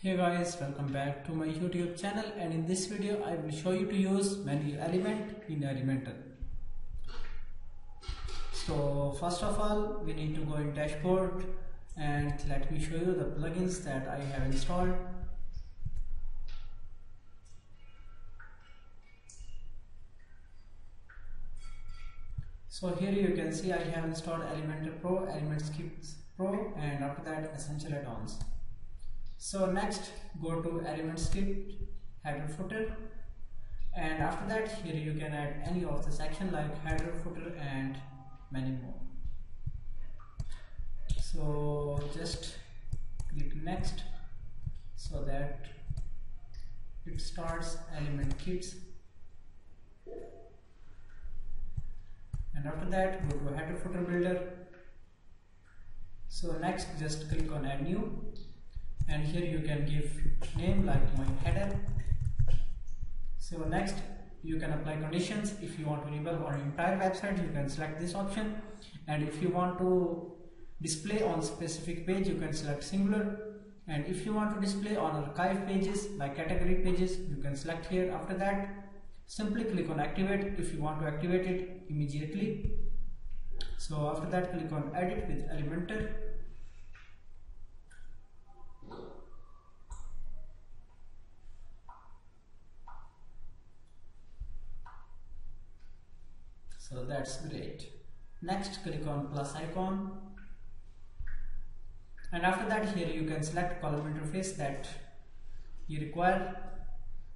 Hey guys, welcome back to my YouTube channel and in this video I will show you to use menu element in Elementor. So first of all we need to go in dashboard and let me show you the plugins that I have installed. So here you can see I have installed Elementor Pro, ElementsKit Pro and after that Essential Add-ons. So next go to ElementsKit header footer. And after that here you can add any of the section like header footer and many more. So just click next so that it starts ElementsKit. And after that go to header footer builder. So next just click on add new and here you can give name like my header. So next you can apply conditions. If you want to enable on entire website you can select this option. And if you want to display on specific page you can select singular. And if you want to display on archive pages like category pages you can select here after that. Simply click on activate if you want to activate it immediately. So after that click on edit with elementor so that's great. Next click on plus icon. And after that here you can select column interface that you require.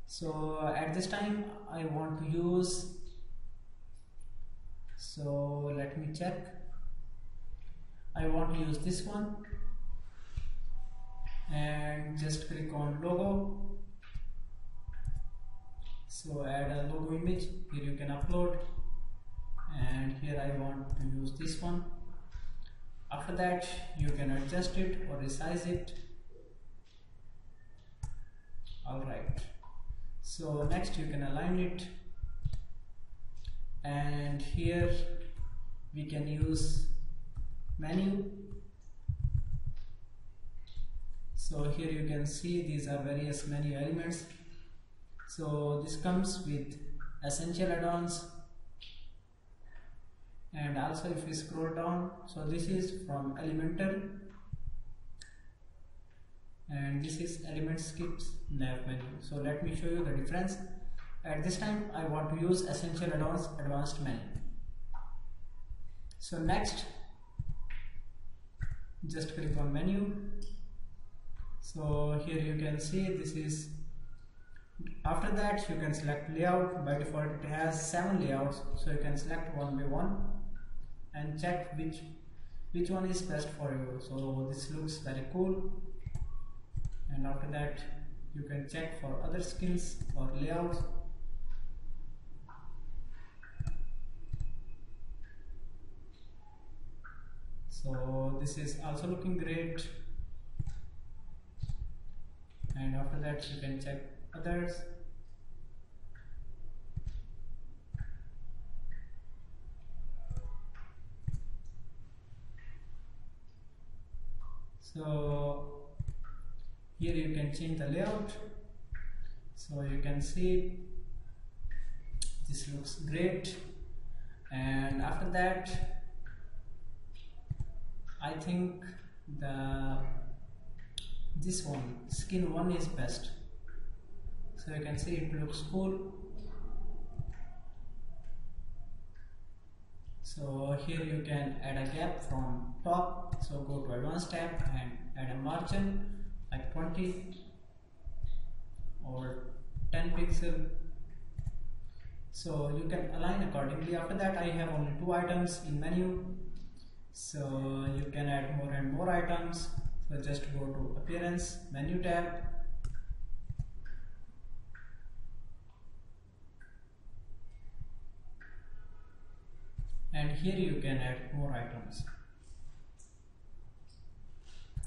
So at this time I want to use so let me check. I want to use this one. And just click on logo. So add a logo image. Here you can upload and here I want to use this one. After that you can adjust it or resize it. Alright. So next you can align it. And here we can use menu. So here you can see these are various menu elements. So this comes with essential add-ons and also if we scroll down so this is from elementor. And this is ElementsKit nav menu. So let me show you the difference. At this time I want to use essential add-ons advanced menu. So next just click on menu. So here you can see this is after that you can select layout. By default it has seven layouts. So you can select one by one and check which which one is best for you. So this looks very cool. And after that you can check for other skills or layouts. So this is also looking great. And after that you can check others so here you can change the layout. So you can see this looks great. And after that I think the this one skin one is best. So you can see it looks cool so here you can add a gap from top. So go to advanced tab and add a margin like 20 or 10 pixel. So you can align accordingly. After that I have only two items in menu. So you can add more and more items. So just go to appearance menu tab and here you can add more items.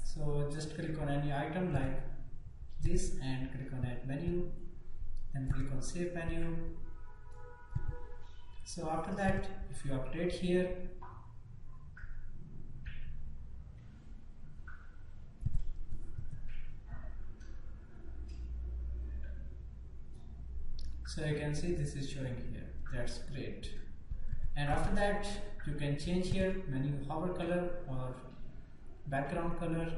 So just click on any item like this and click on add menu then click on save menu. So after that if you update here so you can see this is showing here. That's great and after that you can change here menu hover color or background color.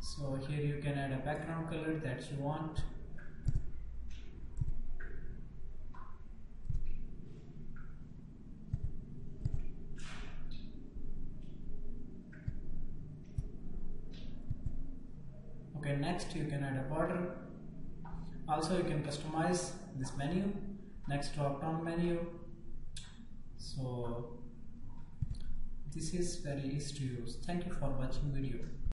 So here you can add a background color that you want. Okay next you can add a border also you can customize this menu next drop down menu. So this is very easy to use. Thank you for watching video